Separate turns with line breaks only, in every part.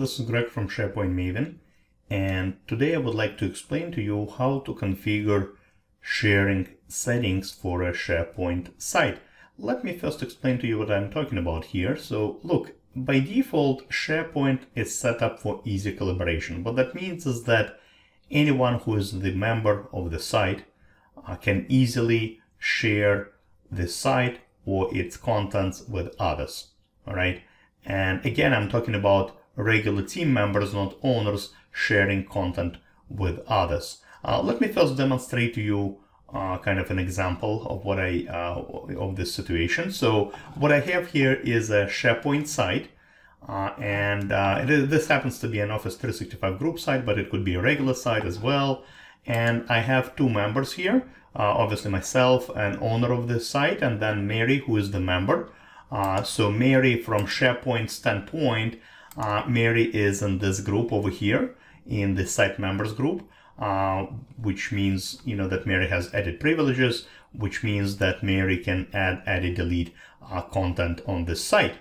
This is Greg from SharePoint Maven, and today I would like to explain to you how to configure sharing settings for a SharePoint site. Let me first explain to you what I'm talking about here. So look, by default, SharePoint is set up for easy collaboration. What that means is that anyone who is the member of the site uh, can easily share the site or its contents with others, all right? And again, I'm talking about regular team members, not owners, sharing content with others. Uh, let me first demonstrate to you uh, kind of an example of what I uh, of this situation. So what I have here is a SharePoint site, uh, and uh, this happens to be an Office 365 group site, but it could be a regular site as well. And I have two members here, uh, obviously myself, an owner of this site, and then Mary, who is the member. So Mary, from SharePoint standpoint, Mary is in this group over here in the site members group. Uh, which means you know that Mary has edit privileges, which means that Mary can add, edit, delete uh, content on this site.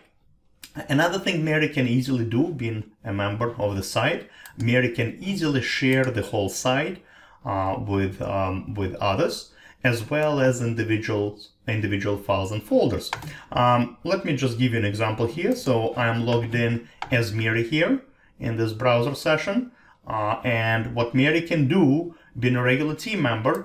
Another thing Mary can easily do, being a member of the site, Mary can easily share the whole site uh, with um, with others, as well as individuals individual files and folders. Um, let me just give you an example here. So I'm logged in as Mary here in this browser session. Uh, and what Mary can do, being a regular team member,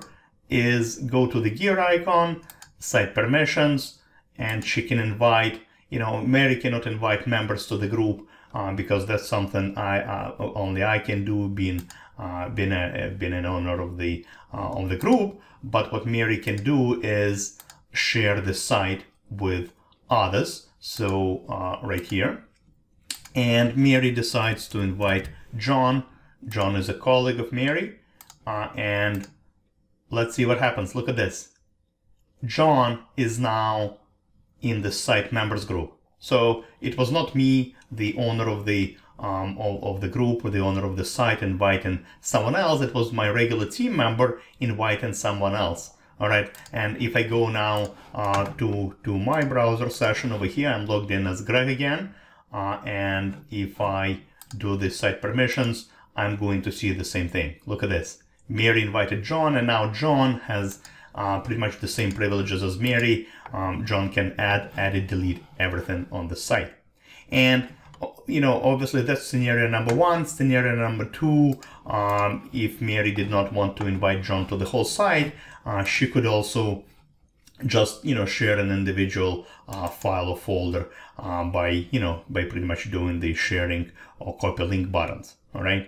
is go to the gear icon, site permissions, and she can invite, you know, Mary cannot invite members to the group uh, because that's something I uh, only I can do being uh, being a been an owner of the uh, of the group. But what Mary can do is share the site with others. So uh, right here, and Mary decides to invite John John is a colleague of Mary. And let's see what happens. Look at this. John is now in the site members group. So it was not me, the owner of the um, of, of, the group or the owner of the site inviting someone else. It was my regular team member inviting someone else. All right. And if I go now uh, to, to my browser session over here, I'm logged in as Greg again. Uh, and if I do the site permissions, I'm going to see the same thing. Look at this. Mary invited John, and now John has uh, pretty much the same privileges as Mary. Um, John can add, edit, delete everything on the site. And, you know, obviously that's scenario number one. Scenario number two, um, if Mary did not want to invite John to the whole site, uh, she could also just you know share an individual uh, file or folder uh, by you know by pretty much doing the sharing or copy link buttons all right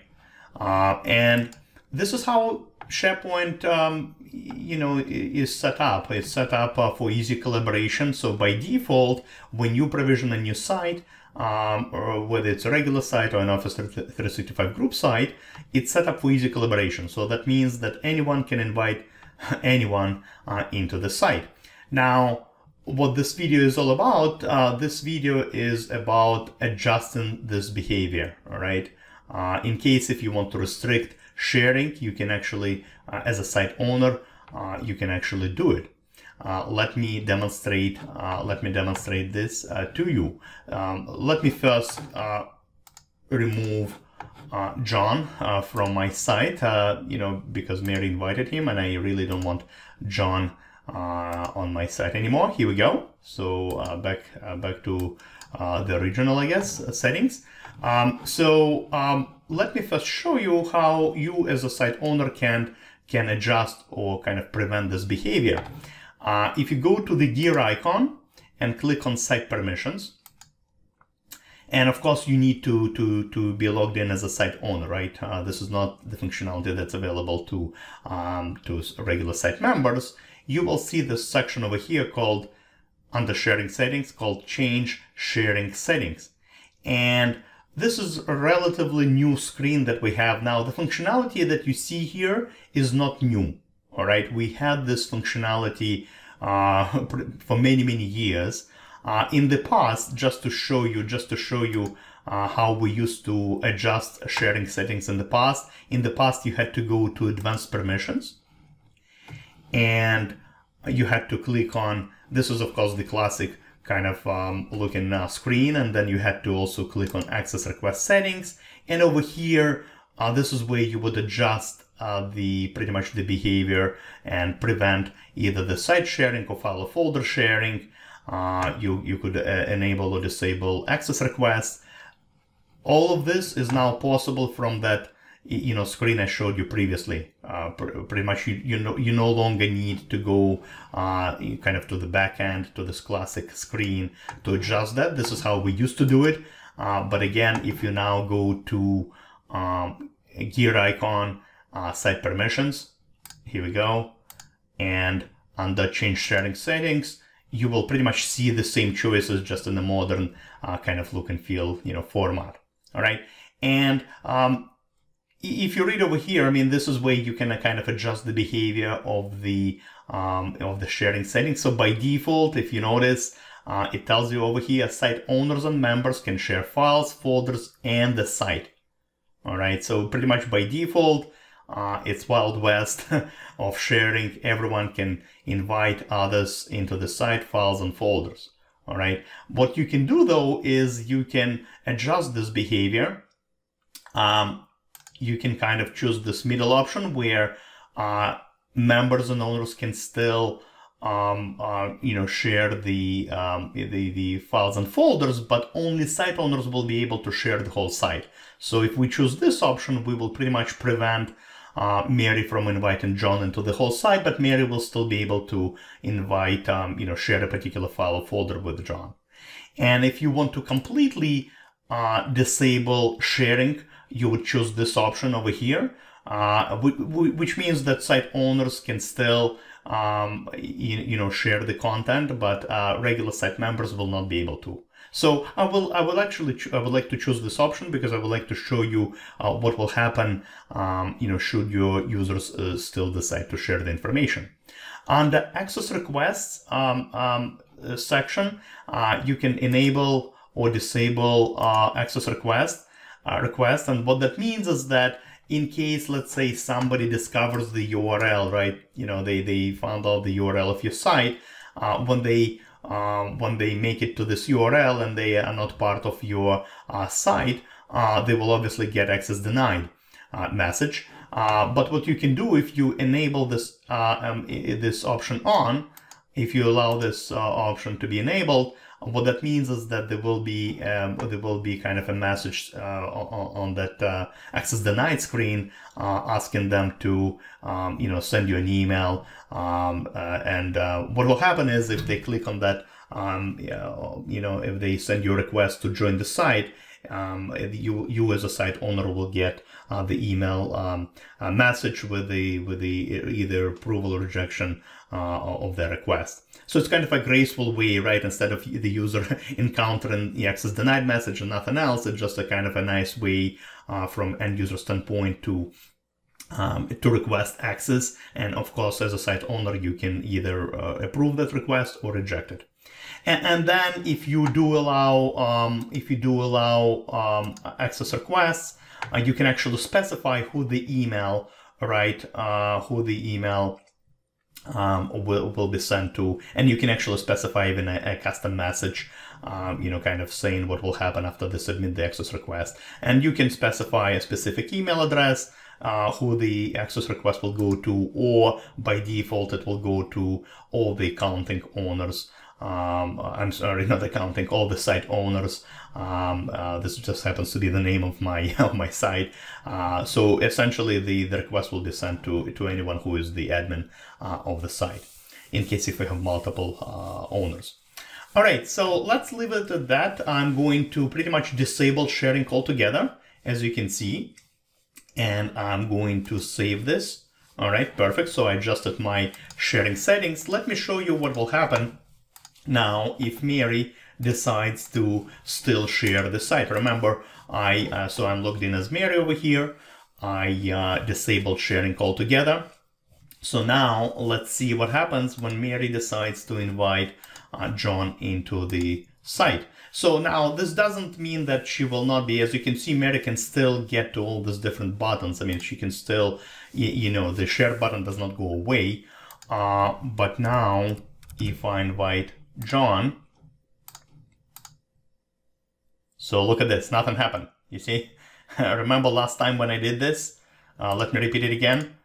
uh, and this is how SharePoint, um, you know, is set up. It's set up uh, for easy collaboration. So by default, when you provision a new site, um, or whether it's a regular site or an Office 365 group site, it's set up for easy collaboration. So that means that anyone can invite anyone uh, into the site. Now, what this video is all about, uh, this video is about adjusting this behavior, all right? Uh, in case if you want to restrict sharing, you can actually, uh, as a site owner, uh, you can actually do it. Uh, let me demonstrate. Uh, let me demonstrate this uh, to you. Um, let me first remove John from my site. you know, because Mary invited him, and I really don't want John on my site anymore. Here we go. So back back to the original, I guess, settings. Um, so um, let me first show you how you as a site owner can, can adjust or kind of prevent this behavior. Uh, if you go to the gear icon and click on site permissions, and of course, you need to, to, to be logged in as a site owner, right? Uh, this is not the functionality that's available to, um, to regular site members. You will see this section over here called under sharing settings called change sharing settings. And this is a relatively new screen that we have now. The functionality that you see here is not new. All right, we had this functionality uh, for many, many years. Uh, in the past, just to show you, just to show you uh, how we used to adjust sharing settings in the past. In the past, you had to go to advanced permissions and you had to click on, this is of course the classic kind of um, looking uh, screen and then you had to also click on access request settings and over here uh, this is where you would adjust uh, the pretty much the behavior and prevent either the site sharing or file or folder sharing uh, you you could uh, enable or disable access requests all of this is now possible from that you know screen I showed you previously. Uh, pretty much you you know you no longer need to go uh, kind of to the back end to this classic screen to adjust that. This is how we used to do it. Uh, but again, if you now go to um, gear icon, uh, site permissions, here we go, and under change sharing settings, you will pretty much see the same choices just in the modern uh, kind of look and feel you know format. All right, and um, if you read over here, I mean, this is where you can uh, kind of adjust the behavior of the um, of the sharing settings. So by default, if you notice, uh, it tells you over here, site owners and members can share files, folders, and the site. All right, so pretty much by default, uh, it's Wild West of sharing. Everyone can invite others into the site files and folders. All right, what you can do though is you can adjust this behavior. Um, you can kind of choose this middle option where uh, members and owners can still um, uh, you know share the, um, the the files and folders, but only site owners will be able to share the whole site. So if we choose this option, we will pretty much prevent uh, Mary from inviting John into the whole site, but Mary will still be able to invite, um, you know, share a particular file or folder with John. And if you want to completely uh, disable sharing you would choose this option over here, uh, which means that site owners can still um, you, you, know share the content, but uh, regular site members will not be able to. So I will I will actually I would like to choose this option because I would like to show you uh, what will happen um, you know should your users uh, still decide to share the information. On the access requests um, um, uh, section, uh, you can enable or disable access requests uh, request. And what that means is that in case, let's say somebody discovers the URL, right? You know, they, they found out the URL of your site. Uh, when they um, when they make it to this URL and they are not part of your uh, site, uh, they will obviously get access denied uh, message. Uh, but what you can do if you enable this um, this option on, if you allow this option to be enabled, what that means is that there will be um, there will be kind of a message uh, on, on, that uh, access denied screen uh, asking them to um, you know send you an email um, uh, and uh, what will happen is if they click on that um, you know if they send you a request to join the site um, you you as a site owner will get uh, the email um, message with the with the either approval or rejection of the request. So it's kind of a graceful way, right? Instead of the user encountering the access denied message and nothing else, it's just a kind of a nice way uh, from end user standpoint to um, to request access. And of course, as a site owner, you can either uh, approve that request or reject it. And, and then if you do allow, um, if you do allow um, access requests, uh, you can actually specify who the email, right? Uh, who the email um, will, will be sent to, and you can actually specify even a, a custom message, um, you know, kind of saying what will happen after they submit the access request. And you can specify a specific email address, uh, who the access request will go to, or by default, it will go to all the accounting owners um, I'm sorry, not accounting, all the site owners. Um, uh, this just happens to be the name of my of my site. Uh, so essentially, the, the request will be sent to, to anyone who is the admin uh, of the site, in case if we have multiple uh, owners. All right, so let's leave it at that. I'm going to pretty much disable sharing altogether, as you can see, and I'm going to save this. All right, perfect. So I adjusted my sharing settings. Let me show you what will happen now, if Mary decides to still share the site, remember, I uh, so I'm logged in as Mary over here. I uh, disabled sharing altogether. So now let's see what happens when Mary decides to invite uh, John into the site. So now this doesn't mean that she will not be, as you can see, Mary can still get to all these different buttons. I mean, she can still, you know, the share button does not go away. Uh, but now if I invite John, So look at this, nothing happened. You see? Remember last time when I did this? Uh, let me repeat it again.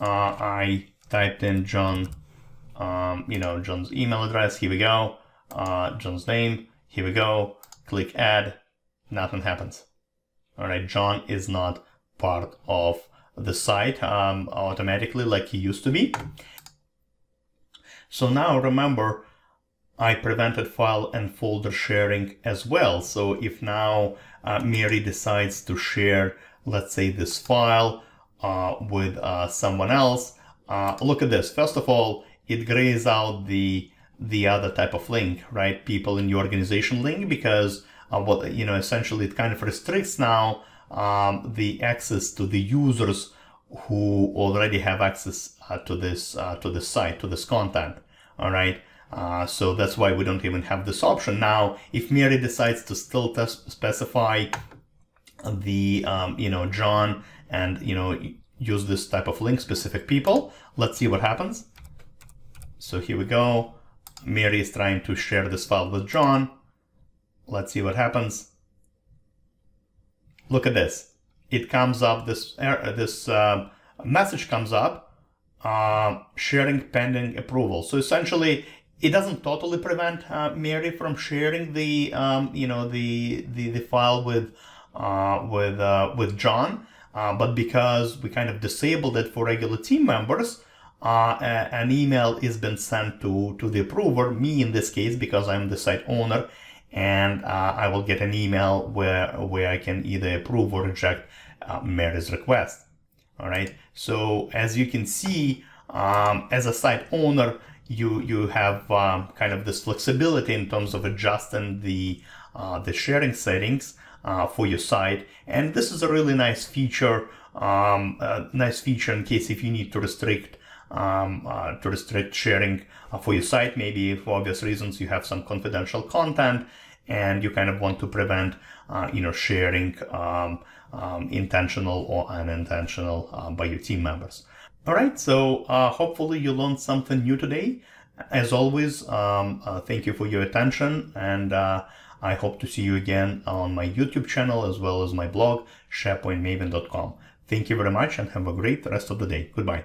Uh, I typed in John, um, you know, John's email address. Here we go. Uh, John's name. Here we go. Click add. Nothing happens. All right, John is not part of the site um, automatically like he used to be. So now remember, I prevented file and folder sharing as well. So if now uh, Mary decides to share, let's say this file uh, with uh, someone else, uh, look at this. First of all, it grays out the the other type of link, right? People in your organization link, because uh, what you know, essentially, it kind of restricts now um, the access to the users who already have access uh, to this to this site, to this content. All right. Uh, so that's why we don't even have this option. Now, if Mary decides to still specify the, um, you know, John and, you know, use this type of link specific people, let's see what happens. So here we go. Mary is trying to share this file with John. Let's see what happens. Look at this. It comes up, this, er, this uh, message comes up, uh, sharing pending approval. So essentially, it doesn't totally prevent uh, Mary from sharing the um, you know the the, the file with uh, with uh, with John, uh, but because we kind of disabled it for regular team members, uh, an email is been sent to to the approver, me in this case because I'm the site owner, and uh, I will get an email where where I can either approve or reject Mary's request. All right. So as you can see, um, as a site owner you you have um, kind of this flexibility in terms of adjusting the uh, the sharing settings uh, for your site. And this is a really nice feature um, nice feature in case if you need to restrict um, uh, to restrict sharing uh, for your site. Maybe for obvious reasons you have some confidential content and you kind of want to prevent uh, you know sharing um, um, intentional or unintentional by your team members all right, so uh, hopefully you learned something new today. As always, um, uh, thank you for your attention and uh, I hope to see you again on my YouTube channel as well as my blog, sharepointmaven.com. Thank you very much and have a great rest of the day. Goodbye.